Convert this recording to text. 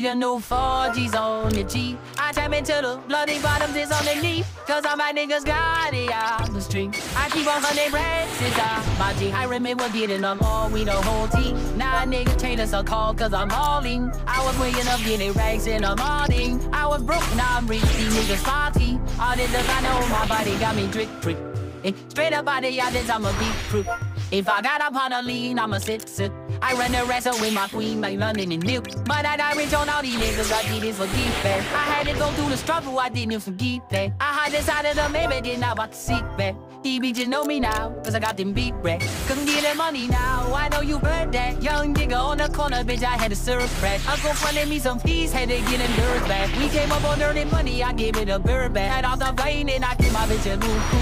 The new 4G's on the G. I tap into the bloody bottoms is on the. Cause all my niggas got it out the street. I keep on hundred racks inside my G. I remember getting them all we the whole team. Now niggas change us a call cause I'm hauling. I was waking up getting racks in the morning. I was broke, now I'm rich, these niggas party. All this I know my body got me drip, drip. Straight up out the yachts, I'm a big crew. If I got up on a lean, I'ma sit, sit. I run the wrestle with my queen like London and New. But I die rich on all these niggas, I did it for back. I had to go through the struggle, I didn't forget that. I had decided to maybe did not about to sit back. These bitches know me now, cause I got them big racks. Couldn't get the money now, I know you heard that. Young nigga on the corner, bitch, I had to serve crack. Uncle fronted me some fees, had to get them birds back. We came up on earning money, I gave it a bird back. Had all the rain and I gave my bitch a new cool